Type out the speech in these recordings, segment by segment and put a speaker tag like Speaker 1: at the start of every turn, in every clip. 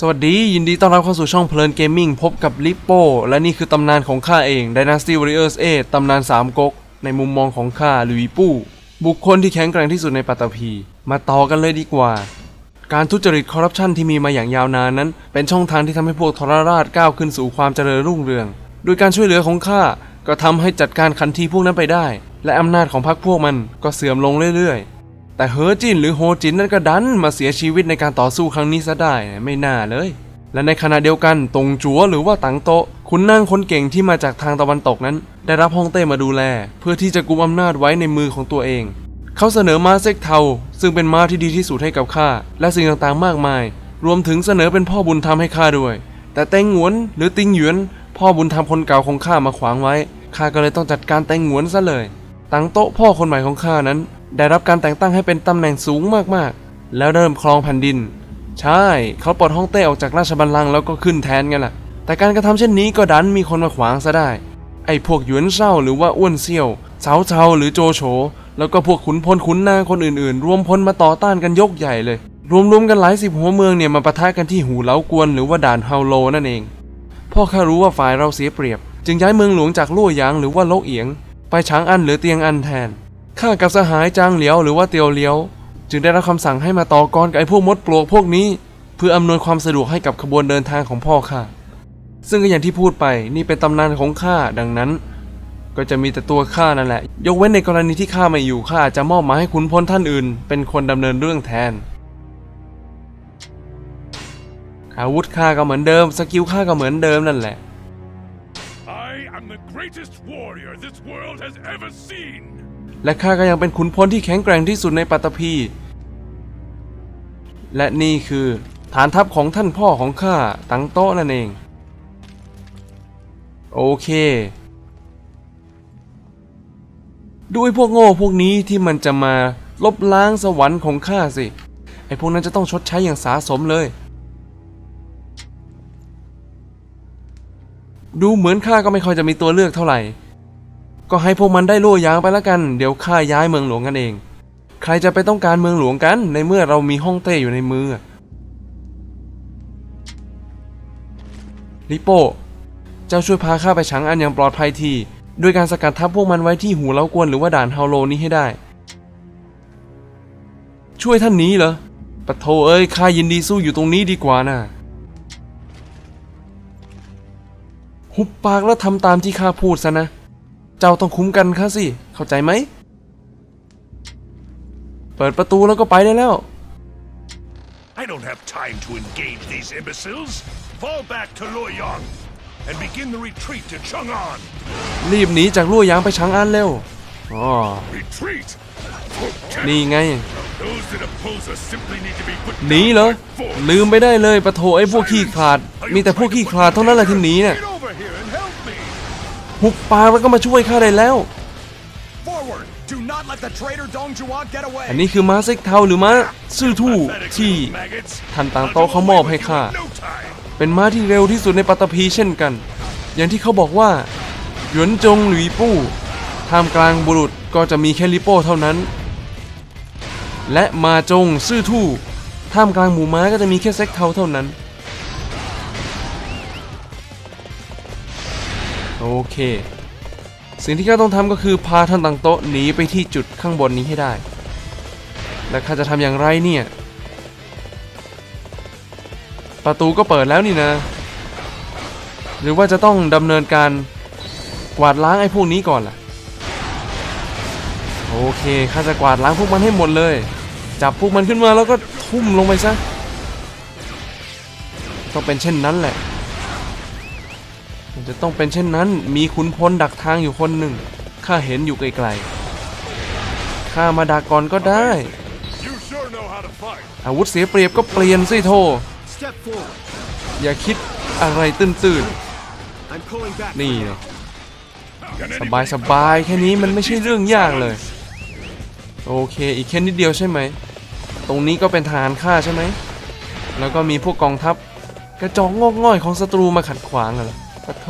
Speaker 1: สวัสดี ยินดีต้อนรับเข้าสู่ช่องเพลินเกมมิ่งพบกับลิปโป้และนี่คือตำนานของข้าเอง Dynasty Warriors 8ตำนาน 3ก๊ก ในมุมมองของข้าลุยปู้ บุคคลที่แข็งแกร่งที่สุดในปัตตภี มาต่อกันเลยดีกว่า การทุจริตคอร์รัปชันที่มีมาอย่างยาวนานนั้น เป็นช่องทางที่ทำให้พวกทรราชก้าวขึ้นสู่ความเจริญรุ่งเรือง โดยการช่วยเหลือของข้าก็ทำให้จัดการคันทีพวกนั้นไปได้ และอำนาจของพรรคพวกมันก็เสื่อมลงเรื่อยๆ แต่เฮอจินหรือโฮจินนั่นก็ดันมาเสียชีวิตในการต่อสู้ครั้งนี้ซะได้ไม่น่าเลย และในขณะเดียวกันตงจัวหรือว่าตังโตคุณนางคนเก่งที่มาจากทางตะวันตกนั้น ได้รับฮ่องเต้มาดูแล เพื่อที่จะกุมอำนาจไว้ในมือของตัวเอง เขาเสนอม้าเซ็กเทาซึ่งเป็นม้าที่ดีที่สุดให้กับข้าและสิ่งต่างๆมากมาย รวมถึงเสนอเป็นพ่อบุญธรรมให้ข้าด้วย แต่แตงหงวนหรือติงหยวน พ่อบุญธรรมคนเก่าของข้ามาขวางไว้ข้าก็เลยต้องจัดการแตงหงวนซะเลย ตังโตพ่อคนใหม่ของข้านั้น ได้รับการแต่งตั้งให้เป็นตำแหน่งสูงมากๆ แล้วเริ่มครองแผ่นดิน ใช่ เขาปลดฮ่องเต้ออกจากราชบัลลังก์แล้วก็ขึ้นแทนกันล่ะ แต่การกระทำเช่นนี้ก็ดันมีคนมาขวางซะได้ ไอ้พวกหยวนเศร้าหรือว่าอ้วนเซี่ยวเฉาเฉาหรือโจโฉ แล้วก็พวกขุนพลขุนนางคนอื่นๆ รวมพลมาต่อต้านกันยกใหญ่เลย รวมๆกันหลายสิบหัวเมืองเนี่ยมาปะทะกันที่หูเล้ากวนหรือว่าด่านเฮาโลนั่นเอง พ่อข้ารู้ว่าฝ่ายเราเสียเปรียบ จึงย้ายเมืองหลวงจากลู่หยางหรือว่าโลกเอียง ไปฉางอันหรือเตียงอันแทน ข้ากับสหายจางเหลียวหรือว่าเตียวเหลียว จึงได้รับคำสั่งให้มาต่อกรกับไอ้พวกมดปลวกพวกนี้ เพื่ออำนวยความสะดวกให้กับขบวนเดินทางของพ่อข้าซึ่งก็อย่างที่พูดไปนี่เป็นตำนานของข้าดังนั้น ก็จะมีแต่ตัวข้านั่นแหละ ยกเว้นในกรณีที่ข้าไม่อยู่ข้าอาจจะมอบหมายให้ขุนพลท่านอื่น เป็นคนดำเนินเรื่องแทน อาวุธข้าก็เหมือนเดิมสกิลข้าก็เหมือนเดิมนั่นแหละ
Speaker 2: I am the greatest warrior this world has ever seen.
Speaker 1: และข้าก็ยังเป็นขุนพลที่แข็งแกร่งที่สุดในปัตตภีและนี่คือฐานทัพของท่านพ่อของข้าตังโต๊ะนั่นเอง โอเค ด้วยพวกโง่พวกนี้ที่มันจะมาลบล้างสวรรค์ของข้าสิ ไอพวกนั้นจะต้องชดใช้อย่างสาสมเลย ดูเหมือนข้าก็ไม่ค่อยจะมีตัวเลือกเท่าไหร่ ก็ให้พวกมันได้โล่ยางไปแล้วกัน เดี๋ยวข้าย้ายเมืองหลวงกันเอง ใครจะไปต้องการเมืองหลวงกัน ในเมื่อเรามีฮ่องเต้อยู่ในมือลิโป้เจ้าช่วยพาข้าไปฉางอันอย่างปลอดภัยทีด้วยการสกัดทับพวกมันไว้ที่หูเล้ากวนหรือว่าด่านเฮาโลนี้ให้ได้ ช่วยท่านนี้เหรอปะโทเอ้ยข้ายินดีสู้อยู่ตรงนี้ดีกว่านะหุบปากแล้วทำตามที่ข้าพูดซะนะ จ้าต้องคุ้มกันข้าสิ เข้าใจไหม เปิดประตูแล้วก็ไปได้แล้ว
Speaker 2: I don't have time to engage these imbeciles. Fall back to Luoyang and begin the retreat to Chang'an.
Speaker 1: รีบหนีจากลู่ยางไปฉางอันเร็วอ๋อ
Speaker 2: Retreat!
Speaker 1: นี่ไง
Speaker 2: Those that oppose us simply need to be put
Speaker 1: หนี
Speaker 2: down
Speaker 1: เหรอ
Speaker 2: by force.
Speaker 1: ลืมไปได้เลยปะโถไอ้พวกขี้ขลาด มีแต่พวกขี้ขลาดเท่านั้นแหละที่หนีเนี่ย
Speaker 2: Get over here and help me!
Speaker 1: หุบปากแล้วก็มาช่วยข้าได้แล้ว
Speaker 3: Forward! Do not let the traitor Dong Juan get away!
Speaker 1: อันนี้คือม้าเซ็กเทาหรือม้าซื่อทู่
Speaker 2: Pathetic
Speaker 1: ที่
Speaker 2: little maggots.
Speaker 1: ท่านต่าง
Speaker 2: I'll
Speaker 1: โต๊ะ
Speaker 2: do
Speaker 1: เขา
Speaker 2: away
Speaker 1: มอบ
Speaker 2: with
Speaker 1: ให้
Speaker 2: you
Speaker 1: ข้า
Speaker 2: in no time.
Speaker 1: เป็นม้าที่เร็วที่สุดในปัตตภีเช่นกัน อย่างที่เขาบอกว่า หยวนจงหลุยปู้ท่ามกลางบุรุษก็จะมีแค่ลิโป้เท่านั้น และมาจงซื่อทู่ท่ามกลางหมู่ม้าก็จะมีแค่เซ็กเทาเท่านั้น โอเค สิ่งที่ข้าต้องทำก็คือพาท่านต่างโต๊ะหนีไปที่จุดข้างบนนี้ให้ได้ และข้าจะทำอย่างไรเนี่ย ประตูก็เปิดแล้วนี่นะ หรือว่าจะต้องดำเนินการกวาดล้างไอ้พวกนี้ก่อนล่ะ โอเคข้าจะกวาดล้างพวกมันให้หมดเลย จับพวกมันขึ้นมาแล้วก็ทุ่มลงไปซะ ต้องเป็นเช่นนั้นแหละ มันจะต้องเป็นเช่นนั้น มีขุนพลดักทางอยู่คนหนึ่ง ข้าเห็นอยู่ไกลๆ ข้ามาดักก่อนก็ได้
Speaker 2: You sure know how to fight.
Speaker 1: อาวุธเสียเปรียบก็เปลี่ยนสิโท
Speaker 3: Step forward.
Speaker 1: อย่าคิดอะไรตื้น
Speaker 3: I'm pulling back.
Speaker 1: ๆนี่เลย
Speaker 2: Can
Speaker 1: สบายสบายแค่นี้มันไม่ใช่เรื่องยากเลย โอเค อีกแค่นิดเดียวใช่ไหม ตรงนี้ก็เป็นทหารข้าใช่ไหม แล้วก็มีพวกกองทัพกระจอกงอกง่อยของศัตรูมาขัดขวางเหรอ ปะโท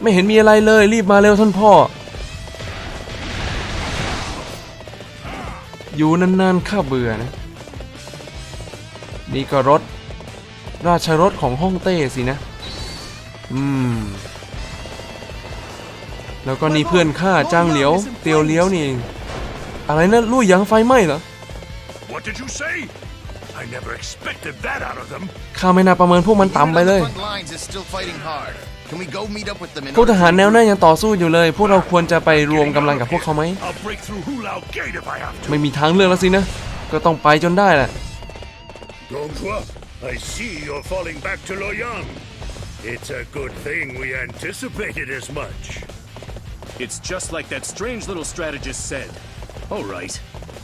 Speaker 1: ไม่เห็นมีอะไรเลย รีบมาเร็วท่านพ่อ อยู่นานๆข้าเบื่อนะ นี่ก็รถ ราชรถของฮ่องเต้สินะ อืม แล้วก็นี่เพื่อนข้าจ้างเหลียว เตียวเลี้ยวนี่ อะไรนะลู่ยางไฟไหม้เหรอ ข้าไม่น่าประเมินพวกมันต่ำไปเลย
Speaker 4: Front lines is still fighting hard. Can we go meet up with them in
Speaker 1: พวกท
Speaker 4: order
Speaker 1: หาร
Speaker 4: to
Speaker 1: แนวหน้ายังต่อสู้อยู่เลย พวกเราควรจะไปรวมกำลังกับพวกเขาไหม
Speaker 2: I'll break through Hulao Gate if I have to.
Speaker 1: ไม่มีทางเลือกแล้วสินะ ก็ต้องไปจนได้แหละ
Speaker 2: Donghua, I see you're falling back to Loyang. It's a good thing we anticipated as much.
Speaker 5: It's just like that strange little strategist said. All right,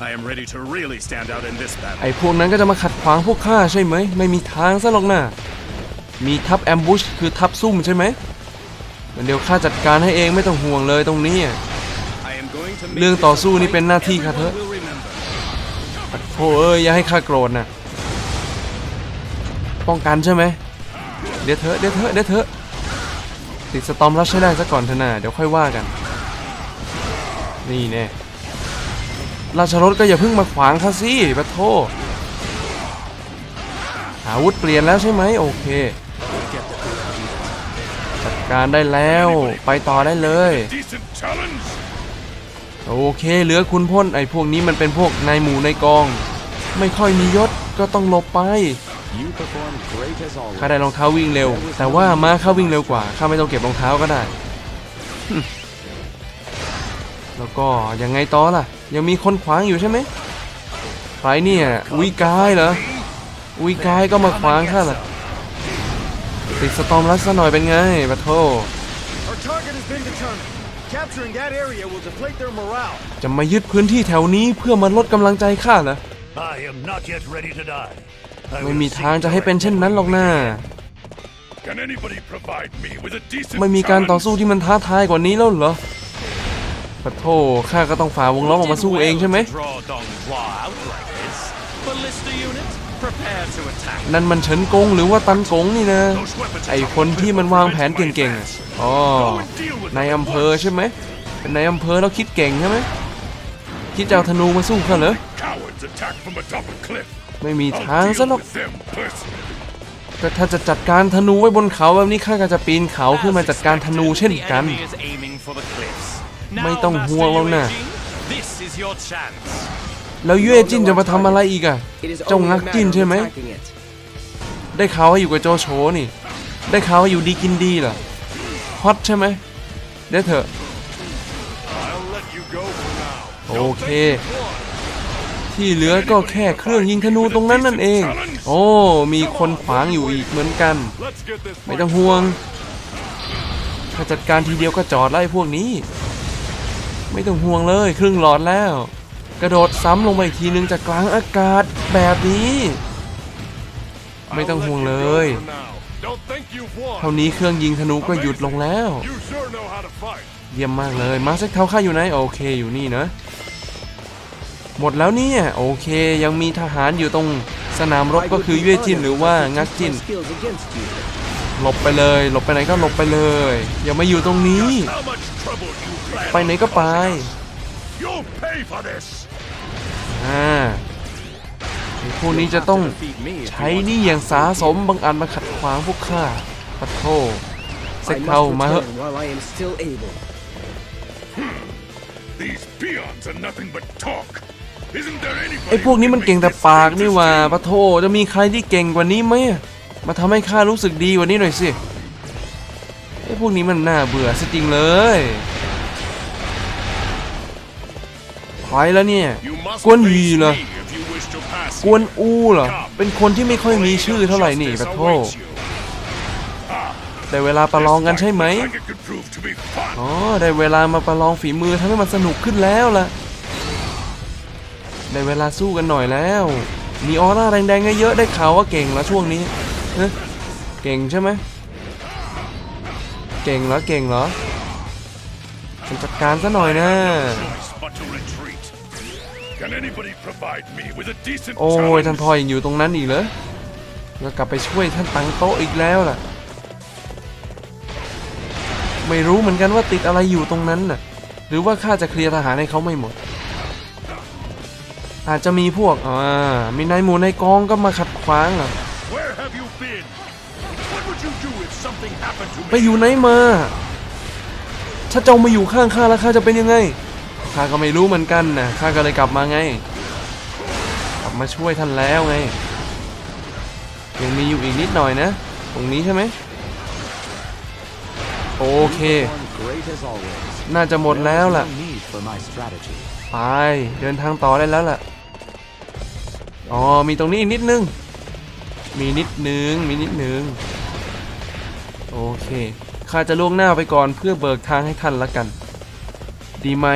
Speaker 5: I am ready to really stand out in this battle.
Speaker 1: ไอ้พวกนั้นก็จะมาขัดขวางพวกข้าใช่ไหม ไม่มีทางซะหรอกนะมีทัพแอมบูชคือทัพซุ่มใช่ไหมเดี๋ยวข้าจัดการให้เองไม่ต้องห่วงเลยตรงนี้
Speaker 5: I am going to make
Speaker 1: เรื่อง
Speaker 5: this
Speaker 1: ต่อ
Speaker 5: a
Speaker 1: สู้นี่
Speaker 5: fight
Speaker 1: เป็นหน้าที่ข้าเถอะ
Speaker 5: everyone will remember.
Speaker 1: โธ่เอ้ยอย่าให้ข้าโกรธนะป้องกันใช่ไหมเดี๋ยวเถอะเดี๋ยวเถอะเดี๋ยวเถอะติดสตอมรัชให้ได้ซะก่อนเถอะนะเดี๋ยวค่อยว่ากัน นี่แน่ ราชรถก็อย่าเพิ่งมาขวางข้าสิปะโทอาวุธเปลี่ยนแล้วใช่ไหมโอเค จัดการได้แล้วไปต่อได้เลย โอเคเหลือคุณพ่นไอ้พวกนี้มันเป็นพวกนายหมู่ในายกอง ไม่ค่อยมียศก็ต้องหลบไปข้าได้รองเท้าวิ่งเร็ว แต่ว่าม้าข้าวิ่งเร็วกว่าข้าไม่ต้องเก็บรองเท้าก็ได้ แล้วก็ยังไงต่อล่ะ ยังมีคนขวางอยู่ใช่ไหมใครเนี่ยอุยกายเหรออุยกายก็มาขวางข้าล่ะติดสตอมรัสซะหน่อยเป็นไงปะโท
Speaker 3: Our target has been determined. Capturing that area will deflate their morale.
Speaker 1: จะมายึดพื้นที่แถวนี้เพื่อมาลดกำลังใจข้าเหรอ
Speaker 2: I am not yet ready to die. I
Speaker 1: ไม่
Speaker 2: will
Speaker 1: มี
Speaker 2: seek
Speaker 1: ทางจะให้เป็นเช่นนั้นหรอกนะ
Speaker 2: Can anybody provide me with a decent
Speaker 1: ไม่มีการต่อ
Speaker 2: challenge?
Speaker 1: สู้ที่มันท้าทายกว่านี้แล้วเหรอ ปะโทข้าก็ต้องฝ่าวงล้อมออกมาสู้เองใช่ไหม นั่นมันเฉินกงหรือว่าตันกงนี่นะ ไอคนที่มันวางแผนเก่งๆ อ๋อ ในอำเภอใช่ไหม เป็นในอำเภอแล้วคิดเก่งใช่ไหม คิดจะเอาธนูมาสู้ข้าเหรอ ไม่มีทางซะหรอกแต่ถ้าจะจัดการธนูไว้บนเขาแบบนี้ข้าก็จะปีนเขาขึ้นมาจัดการธนูเช่นกัน
Speaker 5: enemy is aiming for the cliffs.
Speaker 1: ไม่
Speaker 5: Now,
Speaker 1: ต้อง
Speaker 5: Master
Speaker 1: ห่วงหรอกนะ
Speaker 5: Yue Jing, This is your chance.
Speaker 1: แล้วเย่จินจะมาทำอะไรอีกอะ
Speaker 6: It is
Speaker 1: เจ้า
Speaker 6: only
Speaker 1: งัก
Speaker 6: a
Speaker 1: จิน
Speaker 6: matter
Speaker 1: ใช่
Speaker 6: of
Speaker 1: ไหม
Speaker 6: attacking it.
Speaker 1: ได้ข่าวว่าอยู่กับโจโฉนี่ ได้ข่าวว่าอยู่ดีกินดีเหรอฮอตใช่ไหมได้เถอะ
Speaker 2: I'll let you go for now.
Speaker 1: โอเค ที่เหลือก็แค่เครื่องยิงธนูตรงนั้นนั่นเอง โอ้ มีคนขวางอยู่อีกเหมือนกัน
Speaker 2: Let's get this
Speaker 1: ไม่ต้องห่วง ถ้าจัดการทีเดียวก็จอดไล่พวกนี้ ไม่ต้องห่วงเลยครึ่งหลอดแล้ว กระโดดซ้ำลงไปอีกทีนึงจากกลางอากาศแบบนี้ ไม่ต้องห่วงเลย เท่านี้เครื่องยิงธนูก็หยุดลงแล้ว เยี่ยมมากเลย มาเซ็กเท้าข้าอยู่ไหนโอเคอยู่นี่นะ หมดแล้วเนี่ย โอเคยังมีทหารอยู่ตรงสนามรบก็คือเย่จินหรือว่างักจินหลบไปเลย หลบไปไหนก็หลบไปเลย อย่ามาอยู่ตรงนี้
Speaker 2: How much trouble you plan
Speaker 1: ไปไหนก็ไป
Speaker 2: You'll pay for this.
Speaker 1: อ่าไอ้พวกนี้จะต้อง
Speaker 6: Defeat me if
Speaker 1: ใช้
Speaker 6: you want
Speaker 1: หนี่อย่างสาสมบางอันมาขัดขวางพวกข้าปะโทเซ็ก
Speaker 6: I
Speaker 1: เท้า
Speaker 6: must
Speaker 1: มาเหอะ
Speaker 6: return while I am still able.
Speaker 2: These peons are nothing but talk. Isn't there anybody
Speaker 1: ไอ้พวกนี้มัน
Speaker 2: who
Speaker 1: เก่ง
Speaker 2: can
Speaker 1: แต่
Speaker 2: make
Speaker 1: ปาก
Speaker 2: this
Speaker 1: นี่หว่า
Speaker 2: interesting?
Speaker 1: ปะโทจะมีใครที่เก่งกว่านี้ไหม มาทำให้ข้ารู้สึกดีกว่านี้หน่อยสิ ไอ้พวกนี้มันน่าเบื่อซะจริงเลย รแล้วเนี่ย
Speaker 2: You must
Speaker 1: กวนหยี
Speaker 2: face
Speaker 1: เหรอ
Speaker 2: me if you wish to pass
Speaker 1: กวนอูเหรอ เป็นคนที่ไม่ค่อยมีชื่อเท่าไหร่นี่
Speaker 2: Justice
Speaker 1: ปะโท
Speaker 2: awaits you.
Speaker 1: แต่เวลาประลองกันใช่ไหม
Speaker 2: Like it could prove to be fun.
Speaker 1: อ๋อ ได้เวลามาประลองฝีมือทำให้มันสนุกขึ้นแล้วล่ะ ได้เวลาสู้กันหน่อยแล้ว มีออร่าแดงๆเยอะๆได้ข่าวว่าเก่งแล้วช่วงนี้ฮะเก่งใช่ไหม เก่งเหรอ เก่งเหรอไปจัดการซะหน่อยนะ
Speaker 2: Can anybody provide me with a decent
Speaker 1: โอ้ย
Speaker 2: challenge?
Speaker 1: ท่านพ่อยังอยู่ตรงนั้นอีกเหรอแล้วกลับไปช่วยท่านตังโต๊ะอีกแล้วล่ะ ไม่รู้เหมือนกันว่าติดอะไรอยู่ตรงนั้นน่ะ หรือว่าข้าจะเคลียร์ทหารให้เขาไม่หมด อาจจะมีพวกอ่ามีนายหมูนายกองก็มาขัดขวางอะ
Speaker 2: Where have you been? What would you do if something happened to
Speaker 1: ไป
Speaker 2: me?
Speaker 1: อยู่ไหนมา ถ้าเจ้ามาอยู่ข้างข้าแล้วข้าจะเป็นยังไง ข้าก็ไม่รู้เหมือนกันนะข้าก็เลยกลับมาไง กลับมาช่วยท่านแล้วไง ยังมีอยู่อีกนิดหน่อยนะ ตรงนี้ใช่ไหมโอเค น่าจะหมดแล้วล่ะ ไป เดินทางต่อได้แล้วล่ะ อ๋อ มีตรงนี้อีกนิดนึง มีนิดนึง มีนิดนึง โอเค ข้าจะล่วงหน้าไปก่อนเพื่อเบิกทางให้ท่านละกัน ดีไหม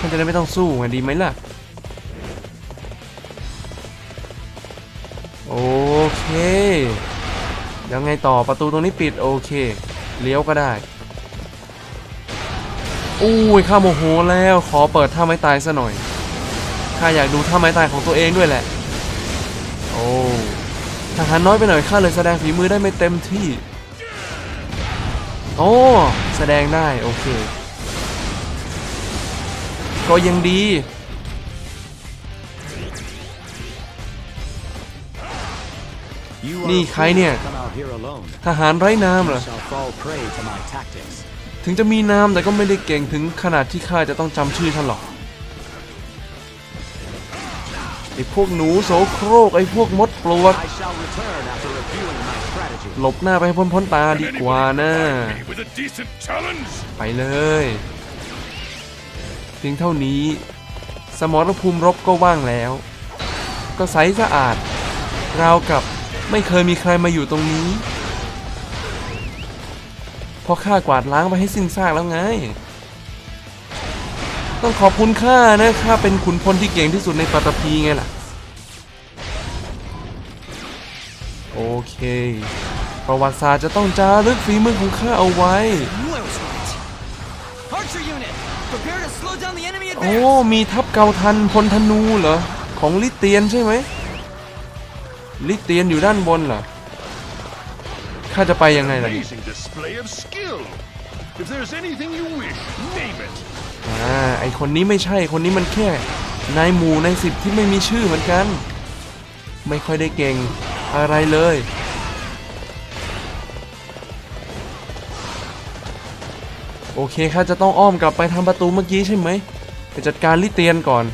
Speaker 1: ท่านจะได้ไม่ต้องสู้ไงดีไหมล่ะ โอเค ยังไงต่อประตูตรงนี้ปิดโอเค เลี้ยวก็ได้อุ้ยข้าโมโหแล้วขอเปิดท่าไม้ตายซะหน่อยข้าอยากดูท่าไม้ตายของตัวเองด้วยแหละ โอ้ทหารน้อยไปหน่อยข้าเลยแสดงฝีมือได้ไม่เต็มที่ โอ้ แสดงได้ โอเค ก็ยังดี
Speaker 6: You
Speaker 1: นี่
Speaker 6: are
Speaker 1: ใครเนี่ย
Speaker 6: free to come out here alone.
Speaker 1: ทหารไร้นามเหรอ
Speaker 6: You shall fall prey to my tactics.
Speaker 1: ถึงจะมีนามแต่ก็ไม่ได้เก่งถึงขนาดที่ข้าจะต้องจำชื่อท่านหรอก ไอ้พวกหนูโสโครกไอ้พวกมดปลวก
Speaker 6: I shall return after reviewing my strategy.
Speaker 1: หลบหน้าไปให้พ้นๆตาดีกว่านะ
Speaker 2: Provide me with a decent challenge?
Speaker 1: ไปเลย เพียงเท่านี้ สมรภูมิรบก็ว่างแล้ว ก็ใสสะอาด ราวกับไม่เคยมีใครมาอยู่ตรงนี้เพราะข้ากวาดล้างไปให้สิ้นซากแล้วไง ต้องขอบคุณข้านะข้าเป็นขุนพลที่เก่งที่สุดในปัตตภีไงล่ะ โอเค ประวัติศาสตร์จะต้องจารึกฝีมือของข้าเอาไว้
Speaker 7: Archer unit, prepare to slow down the enemy
Speaker 1: โอ้
Speaker 7: advance.
Speaker 1: มีทัพเกาทันพลธนูเหรอ ของลิเตียนใช่ไหม ลิเตียนอยู่ด้านบนเหรอ ข้าจะไปยังไงล่ะเนี่ย
Speaker 2: Amazing display of skill. If there's anything you wish, name it.
Speaker 1: อ่า ไอคนนี้ไม่ใช่ คนนี้มันแค่ นายหมู่ในสิบที่ไม่มีชื่อเหมือนกัน ไม่ค่อยได้เก่งอะไรเลย โอเคข้าจะต้องอ้อมกลับไปทำประตูเมื่อกี้ใช่ไหมไปจัดการลิเตียนก่อน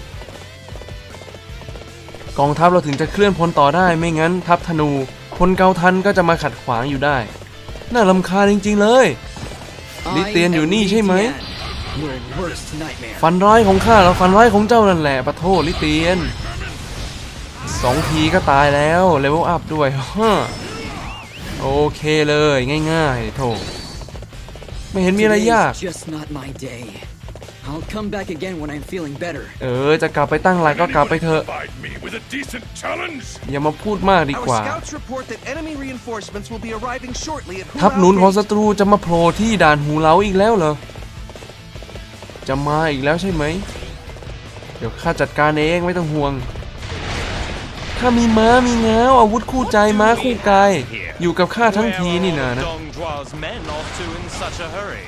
Speaker 1: กองทัพเราถึงจะเคลื่อนพลต่อได้ไม่งั้นทัพธนูพลเกาทันก็จะมาขัดขวางอยู่ได้ น่าลำคาญจริง ๆ เลยลิเตียนอยู่นี่ใช่ไหมฟันร้ายของข้าแล้วฟันร้ายของเจ้านั่นแหละปะโทลิเตียนสองทีก็ตายแล้วเลเวลอัพด้วยฮะโอเคเลยง่ายๆโถ ไม่เห็นมีอะไร
Speaker 7: Today's
Speaker 1: ยาก
Speaker 7: just not my day. I'll come back again when I'm feeling better.
Speaker 1: เออ จะกลับไปตั้งหลักก็กลับไปเถอะ
Speaker 2: Provide me with a decent challenge.
Speaker 1: อย่ามาพูดมากดีก
Speaker 8: Our
Speaker 1: ว่า
Speaker 8: scouts report that enemy reinforcements will be arriving shortly at
Speaker 1: ทัพ
Speaker 8: Hurrah
Speaker 1: หนุนของ
Speaker 8: Gate.
Speaker 1: ศัตรูจะมาโผล่ที่ด่านหูเล้าอีกแล้วเหรอ จะมาอีกแล้วใช่ไหม เดี๋ยวข้าจัดการเองไม่ต้องห่วงข้ามีม้ามีง้าวอาวุธคู่ใจม้าคู่กาย อยู่กับข้าทั้งทีนี่นานะ
Speaker 9: Dong Jua's men off to in such a hurry?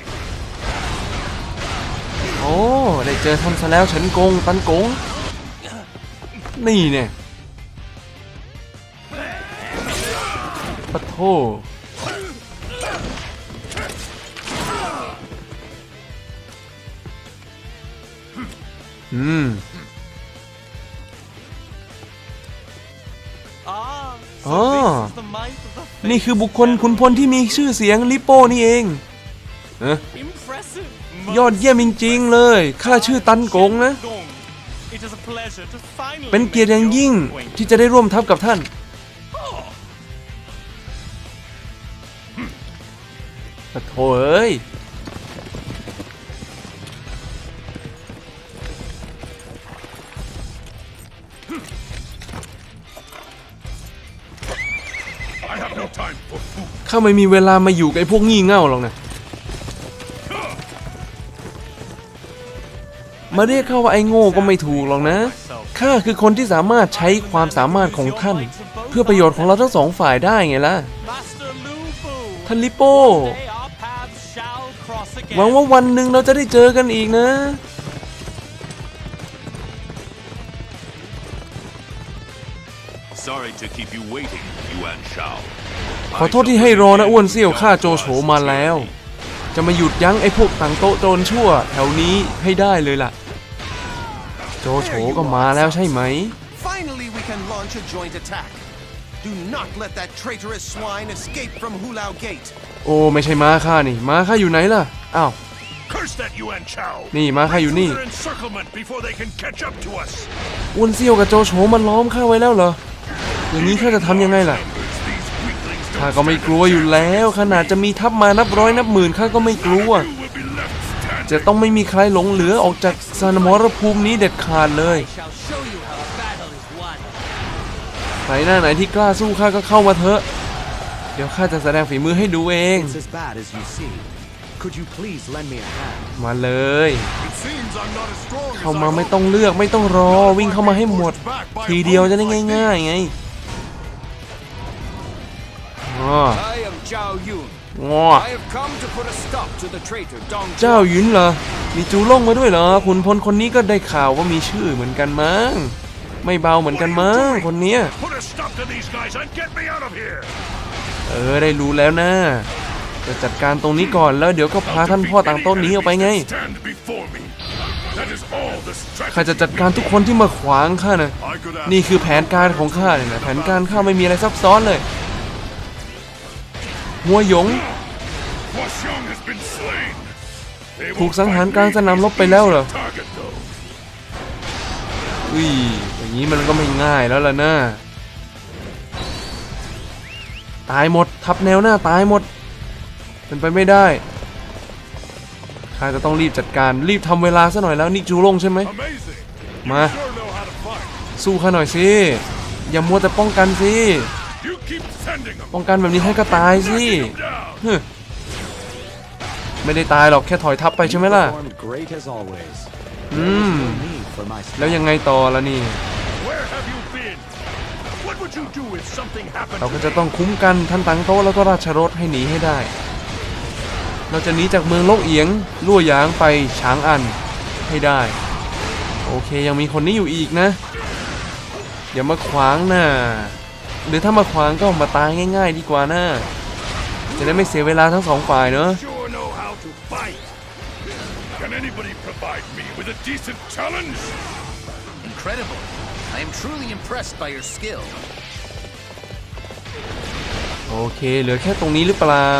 Speaker 1: โอ้ ได้เจอท่านซะแล้วเฉินกงตันกง นี่เนี่ยปะโทอืม
Speaker 9: Ah, so
Speaker 1: Ah.
Speaker 9: this is the might of the
Speaker 1: นี่คือบุคคลขุนพลที่มีชื่อเสียงลิโป้นี่เองเอ๊ะ
Speaker 9: impressive.
Speaker 1: ยอดเยี่ยมจริงๆเลย ข้าชื่อตันกงนะ
Speaker 9: Gong. It is a pleasure to finally
Speaker 1: เป็นเกียรติอย่าง
Speaker 9: make
Speaker 1: ยิ่ง
Speaker 9: your acquaintance.
Speaker 1: ที่จะได้ร่วมทัพกับท่านปะโถเอ้ยาไม่มีเวลามาอยู่กับไอ้พวกงี่เง่าหรอกนะมาเรียกเข้าว่าไอ้โง่ก็ไม่ถูกหรอกนะ ข้าคือคนที่สามารถใช้ความสามารถของท่าน เพื่อประโยชน์ของเราทั้งสองฝ่ายได้ไงล่ะ ท่านลิโป้ หวังว่าวันหนึ่งเราจะได้เจอกันอีกนะ
Speaker 2: Sorry to keep you waiting, Yuan Shao.
Speaker 1: ขอโทษที่ให้รอนะอ้วนเซี่ยวข้าโจโฉมาแล้ว จะมาหยุดยั้งไอ้พวกต่างโต๊ะโจรชั่วแถวนี้ให้ได้เลยล่ะ โจโฉก็มาแล้วใช่ไหม
Speaker 8: Finally, we can launch a joint attack. Do not let that traitorous swine escape from Hulao Gate.
Speaker 1: โอ้ไม่ใช่ม้าข้านี่ม้าข้าอยู่ไหนล่ะ อ้าว
Speaker 2: Curse that Yuan Shao!
Speaker 1: นี่ม้าข้าอยู่นี่
Speaker 2: Through their encirclement before they can catch up to us.
Speaker 1: อ้วนเซี่ยวกับโจโฉมันล้อมข้าไว้แล้วเหรอ อย่างนี้ข้าจะทำยังไงล่ะ
Speaker 2: These weaklings
Speaker 1: ข้า
Speaker 2: don't
Speaker 1: ก็ไม่กลัวอยู่แล้ว ขนาดจะมีทัพมานับร้อยนับหมื่นข้าก็ไม่กลัว
Speaker 2: You will be left standing.
Speaker 1: จะต้องไม่มีใครหลงเหลือออกจากสนามรภูมินี้เด็ดขาดเลย
Speaker 7: Shall show you how a battle is won.
Speaker 1: ใครหน้าไหนที่กล้าสู้ข้าก็เข้ามาเถอะ เดี๋ยวข้าจะแสดงฝีมือให้ดูเอง
Speaker 6: It's as bad as you see. Could you please lend me a hand?
Speaker 1: มาเลย
Speaker 2: It seems I'm not as strong as
Speaker 1: เข้า
Speaker 2: I
Speaker 1: มาไม่
Speaker 2: hoped.
Speaker 1: ต้องเลือกไม่ต้องรอวิ่งเข้ามาให้หมด ทีเดียวจะได้ง่าย ๆ ไงอ๋อ
Speaker 3: I am Zhao Yun.
Speaker 1: ง้อ
Speaker 3: I have come to put a stop to the traitor Dong
Speaker 1: เจ้าหยุนเหรอ มีจูล่งมาด้วยเหรอ ขุนพลคนนี้ก็ได้ข่าวว่ามีชื่อเหมือนกันมั้ง ไม่เบาเหมือนกันมั้งคนเนี้ย
Speaker 2: Put a stop to these guys and get me out of here.
Speaker 1: เออได้รู้แล้วนะ จะจัดการตรงนี้ก่อนแล้วเดี๋ยวก็พาท่านพ่อต่างต้นหนี้ออกไปไง
Speaker 2: Stand before me. That is all the
Speaker 1: ข้า
Speaker 2: strategy.
Speaker 1: จะจัดการทุกคนที่มาขวางข้านะ
Speaker 2: I could ask
Speaker 1: นี่คือแผนการของข้าเนี่ยนะแผนการข้าไม่มีอะไรซับซ้อนเลย หัวหยง ถูกสังหารกลางสนามรบไปแล้วเหรออุ้ยอย่างนี้มันก็ไม่ง่ายแล้วล่ะนะตายหมด ทับแนวหน้าตายหมด เป็นไปไม่ได้ข้าจะต้องรีบจัดการรีบทำเวลาซะหน่อยแล้วนี่จูลงใช่ไหมมา สู้ข้าหน่อยสิ อย่ามัวแต่ป้องกันสิ ป้องกันแบบนี้ให้ก็ตายสิ
Speaker 2: Knocking them down.
Speaker 1: ฮึไม่ได้ตายหรอกแค่ถอยทับไปใช่ไหมล่ะ
Speaker 6: Performed great as always.
Speaker 1: อืม
Speaker 6: No need for my
Speaker 1: แล้วยังไงต่อละนี่
Speaker 2: Where have you been? What would you do if something happened
Speaker 1: เรา
Speaker 2: to
Speaker 1: ก็
Speaker 2: me?
Speaker 1: จะต้องคุ้มกันท่านตังโต๊ะแล้วก็ราชรถให้หนีให้ได้ เราจะหนีจากเมืองโลกเอียงลั่วหยางไปฉางอันให้ได้ โอเคยังมีคนนี้อยู่อีกนะอย่ามาขวางนะ หรือถ้ามาขวางก็มาตายง่าย ๆ ดีกว่านะจะได้ไม่เสียเวลาทั้งสองฝ่ายเนอะ
Speaker 2: Sure know how to fight. Can anybody provide me with a decent challenge?
Speaker 4: Incredible. I am truly impressed by your skill.
Speaker 1: โอเคเหลือแค่ตรงนี้หรือเปล่า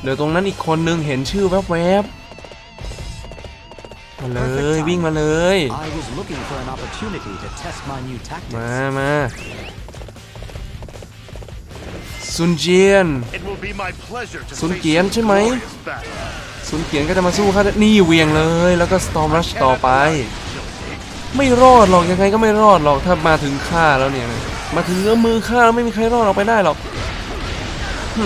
Speaker 1: เหลือตรงนั้นอีกคนนึงเห็นชื่อแวบๆมาเลยวิ่งมาเลย
Speaker 6: I was looking for an opportunity to test my new
Speaker 1: มา
Speaker 6: tactics.
Speaker 1: มา ซุนเจียน
Speaker 2: It will be my pleasure to
Speaker 1: ซุน
Speaker 2: face
Speaker 1: เกียน
Speaker 2: you
Speaker 1: ใช่ไหม
Speaker 2: glorious battle.
Speaker 1: ซุนเกียนก็จะมาสู้ข้านี่เหวียงเลย แล้วก็สตอมรัชต่อไป ไม่รอดหรอกยังไงก็ไม่รอดหรอกถ้ามาถึงข้าแล้วเนี่ย มาถึงเงื้อมือข้าแล้วไม่มีใครรอดออกไปได้หรอกหึ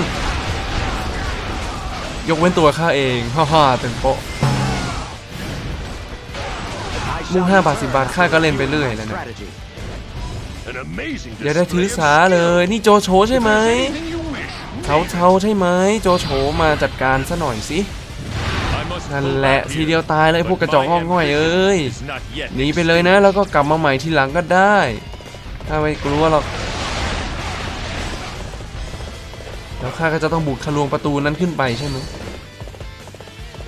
Speaker 1: ยกเว้นตัวข้าเอง ฮ่าฮ่าเต็มโป๊ะ
Speaker 6: I
Speaker 1: มุ่ง
Speaker 6: shall
Speaker 1: ห้าบาท
Speaker 6: return
Speaker 1: สิบบาทข้าก็เล่นไปเรื่อย
Speaker 6: my
Speaker 1: แล้วนะ
Speaker 6: strategy.
Speaker 2: An amazing
Speaker 1: อย่าได้ถือ
Speaker 2: display of
Speaker 1: สาเลยนี่โจโฉใช่ไหม
Speaker 2: Anything you wish.
Speaker 1: เทาเทาใช่ไหมโจโฉมาจัดการซะหน่อยสิ
Speaker 2: I must
Speaker 1: นั่น
Speaker 2: go
Speaker 1: แหละ
Speaker 2: back
Speaker 1: ที
Speaker 2: here.
Speaker 1: เดียวตายเลยพวกกระจอกงอกง่อยเอ้ย
Speaker 2: Is not yet
Speaker 1: หนีไปเลยนะ แล้วก็กลับมาใหม่ทีหลังก็ได้ถ้าไม่กลัวหรอกแล้วข้าก็จะต้องบุกทะลวงประตูนั้นขึ้นไปใช่ไหม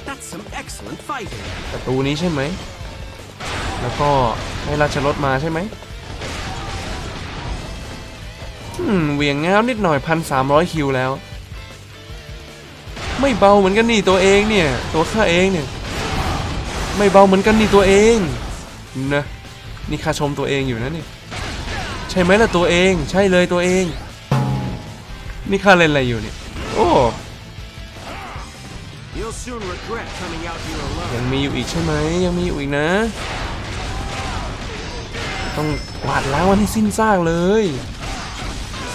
Speaker 3: That's some excellent fighting.
Speaker 1: ประตูนี้ใช่ไหมแล้วก็ให้ราชรถมาใช่ไหมอืม เหวียงง้าวนิดหน่อยพันสามร้อยคิวแล้ว ไม่เบาเหมือนกันนี่ตัวเองเนี่ย ตัวข้าเองเนี่ย ไม่เบาเหมือนกันนี่ตัวเองนะนี่ข้าชมตัวเองอยู่นะนี่ใช่ไหมล่ะตัวเอง ใช่เลยตัวเอง นี่ข้าเล่นอะไรอยู่เนี่ยโอ้
Speaker 3: You'll soon regret coming out here alone.
Speaker 1: ยังมีอยู่อีกใช่ไหมยังมีอยู่อีกนะ ต้องกวาดล้างมันให้สิ้นซากเลย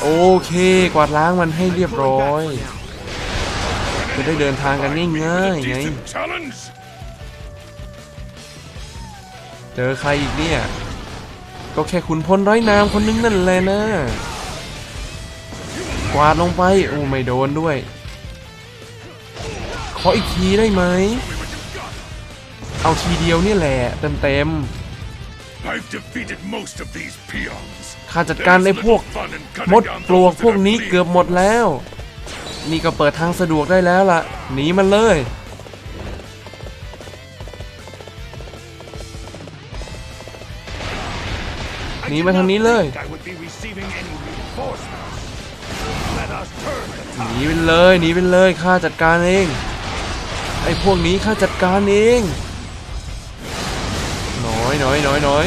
Speaker 1: โอเค กวาดล้างมันให้เรียบร้อย จะได้เดินทางกันง่ายๆไง เจอใครอีกเนี่ย ก็แค่ขุนพลร้อยนามคนนึงนั่นแหละนะ กวาดลงไป โอ้ไม่โดนด้วย ขออีกทีได้ไหม เอาทีเดียวนี่แหละ เต็มเต็ม
Speaker 2: I've defeated most of these peons.
Speaker 1: ข้าจัดการไอ้พวกมดปลวกพวกนี้เกือบหมดแล้ว นี่ก็เปิดทางสะดวกได้แล้วล่ะ หนีมันเลยหนีมาทางนี้เลยหนีไปเลยหนีไปเลยข้าจัดการเองไอ้พวกนี้ข้าจัดการเองน้อยน้อยน้อยน้อย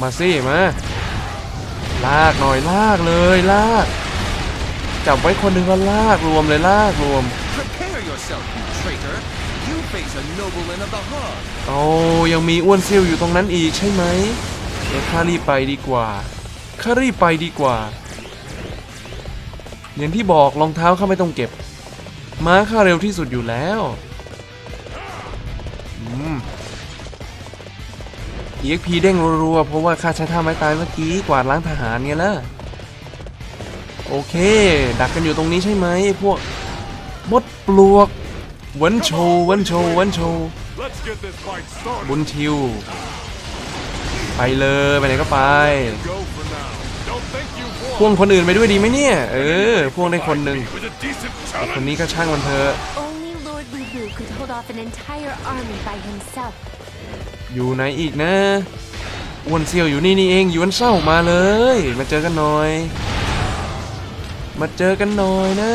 Speaker 1: มาสิมาลากหน่อยลากเลยลาก จับไว้คนหนึ่งก็ลากรวมเลยลากรวม
Speaker 8: Prepare yourself, you traitor. You face a nobleman of the Hog.
Speaker 1: โอ้ยังมีอ้วนซิ่วอยู่ตรงนั้นอีกใช่ไหมเดี๋ยวข้ารีบไปดีกว่าข้ารีบไปดีกว่า อย่างที่บอกรองเท้าข้าไม่ต้องเก็บ ม้าข้าเร็วที่สุดอยู่แล้ว อืม EXP เด้งรัวๆ เพราะว่าข้าใช้ท่าไม้ตายเมื่อกี้กวาดล้างทหารไงล่ะโอเค ดักกันอยู่ตรงนี้ใช่ไหมไอ้พวกมดปลวกเวันโชว์เวันโชว์เวันโชว์
Speaker 2: Let's get this fight started.
Speaker 1: บุญทิว ไปเลยไปไหนก็ไป
Speaker 2: Go for now. Don't think you've
Speaker 1: พ่ว
Speaker 2: won.
Speaker 1: งคนอื่นไปด้วยดีไหมเนี่ย เออพ่วงได้คนหนึ่ง
Speaker 2: With a decent
Speaker 1: คน
Speaker 2: challenge.
Speaker 1: นี้ก็ช่างมันเถอะ
Speaker 10: Only Lord Lu Bu could hold off an entire army by himself.
Speaker 1: อยู่ไหนอีกนะอ้วนเซียวอยู่นี่นี่เองหยวนเศร้ามาเลย มาเจอกันหน่อย มาเจอกันหน่อยนะ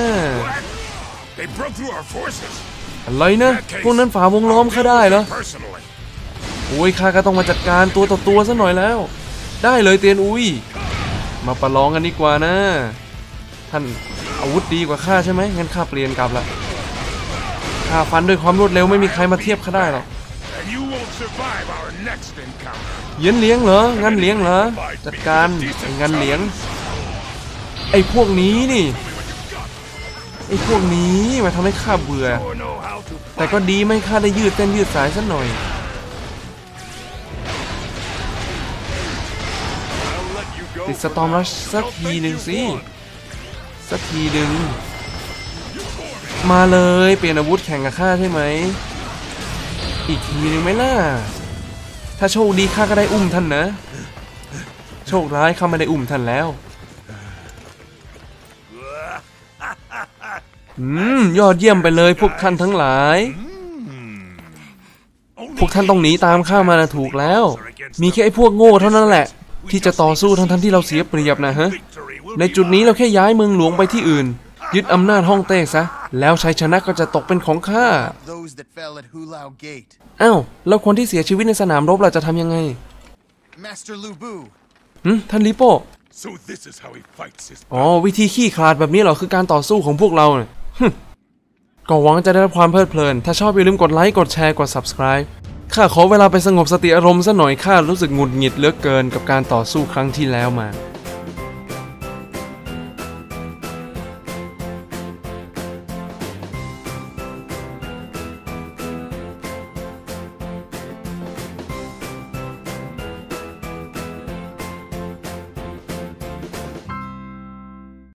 Speaker 2: They broke through our forces.
Speaker 1: อะไรนะ
Speaker 2: In that case,
Speaker 1: พวกนั้นฝ่าวงล้อม
Speaker 2: I'll
Speaker 1: เขา
Speaker 2: deal
Speaker 1: ได้
Speaker 2: with
Speaker 1: เหรอ
Speaker 2: them Personally.
Speaker 1: โอ้ยข้าก็ต้องมาจัดการตัวต่อตัวซะหน่อยแล้ว ได้เลยเตียนอุ้ย มาประลองกันดีกว่านะ ท่านอาวุธดีกว่าข้าใช่ไหมงั้นข้าเปลี่ยนกลับละข้าฟันด้วยความรวดเร็วไม่มีใครมาเทียบข้าได้หรอก เยียนเลี้ยงเหรอ งั้นเลี้ยงเหรอ จัดการไอ้งั้นเลี้ยง ไอ้พวกนี้นี่ ไอ้พวกนี้มาทำให้ข้าเบื่อ แต่ก็ดีไม่ข้าได้ยืดเส้นยืดสายสักหน่อยติดสตอมรัชสักทีหนึ่งสิ สักทีหนึ่ง มาเลย เปลี่ยนอาวุธแข่งกับข้าใช่ไหม อีกทีหนึ่งไหมล่ะ ถ้าโชคดีข้าก็ได้อุ้มท่านนะ โชคร้ายข้าไม่ได้อุ้มท่านแล้ว อืม ยอดเยี่ยมไปเลยพวกท่านทั้งหลาย พวกท่านต้องหนีตามข้ามานะถูกแล้ว มีแค่ไอ้พวกโง่เท่านั้นแหละ ที่จะต่อสู้ทั้งทันที่เราเสียเปรียบนะฮะ
Speaker 2: Victory will
Speaker 1: ใน
Speaker 2: be
Speaker 1: จุดนี้เราแค่ย้ายเมืองหลวงไปที่อื่น ยึดอำนาจฮ่องเต้ซะ แล้วชัยชนะก็จะตกเป็นของข้า
Speaker 8: Those that fell at Hulao Gate.
Speaker 1: อ้าวแล้วคนที่เสียชีวิตในสนามรบเราจะทำยังไง
Speaker 8: Master Lu Bu.
Speaker 1: หึท่านลิโป้
Speaker 2: So this is how he fights his
Speaker 1: อ๋อวิธีขี้ขลาดแบบนี้เหรอคือการต่อสู้ของพวกเราเนี่ยฮึก็หวังจะได้รับความเพลิดเพลิน ถ้าชอบอย่าลืมกดไลค์ กดแชร์ กด subscribe ข้าขอเวลาไปสงบสติอารมณ์ซะหน่อยข้ารู้สึกหงุดหงิดเหลือเกินกับการต่อสู้ครั้งที่แล้วมา